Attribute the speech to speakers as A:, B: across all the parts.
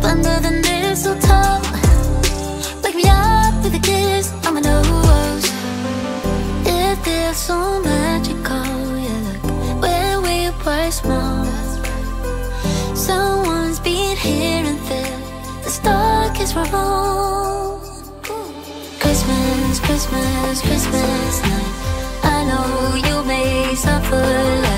A: Sleep under the mistletoe. Wake me up with a kiss on my nose. It feels so magical, yeah look where we were small. Someone's been here and there. The stock is wrong. Christmas, Christmas, Christmas night. I know you may suffer.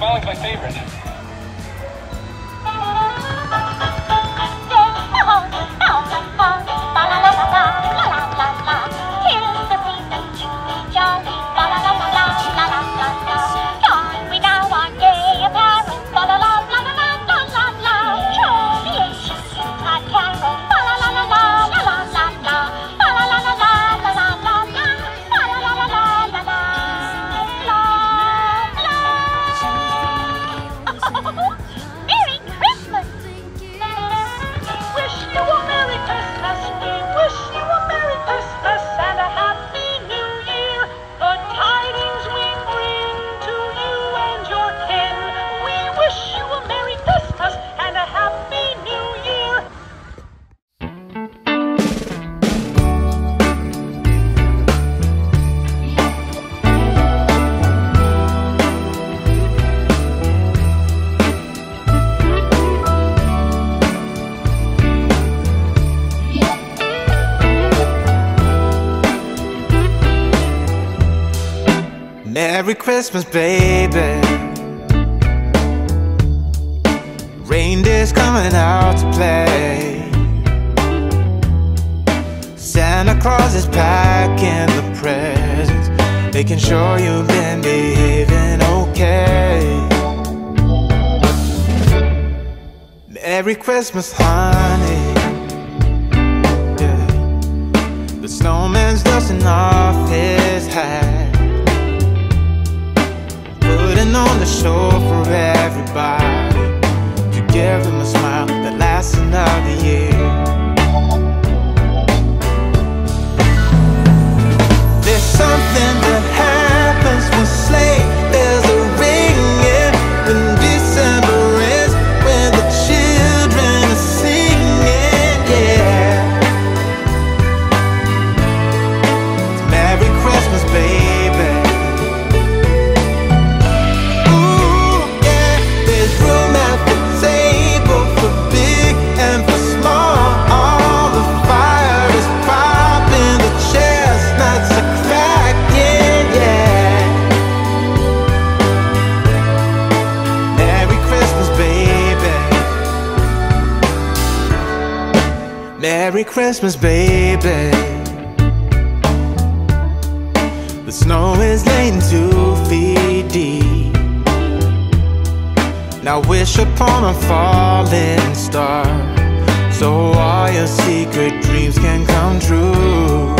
B: Smiling's my favorite.
C: Merry Christmas,
D: baby. Reindeer's coming out to play. Santa Claus is packing the presents Making sure you've been behaving okay. Merry Christmas, honey. Yeah. The snowman's dusting off his hat. the show for everybody. To give them a smile that lasts another year. There's something that Merry Christmas, baby. The snow is laying two feet deep. Now wish upon a falling star, so all your secret dreams can come true.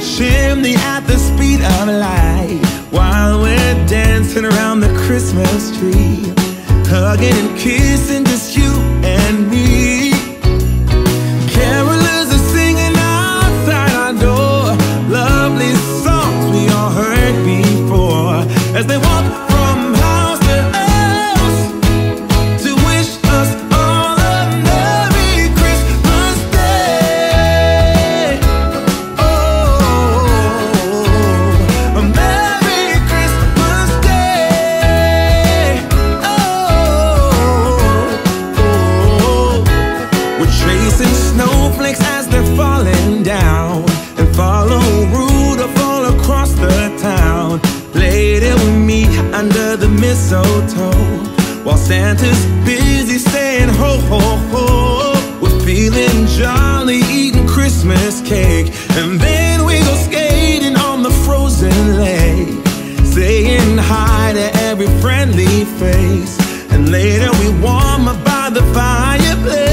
E: chimney at the speed of light. While we're dancing around the Christmas tree Hugging and kissing mistletoe. While Santa's busy saying ho ho ho We're feeling jolly eating Christmas cake. And then we go skating on the frozen lake Saying hi to every friendly face. And later we warm up by the fireplace.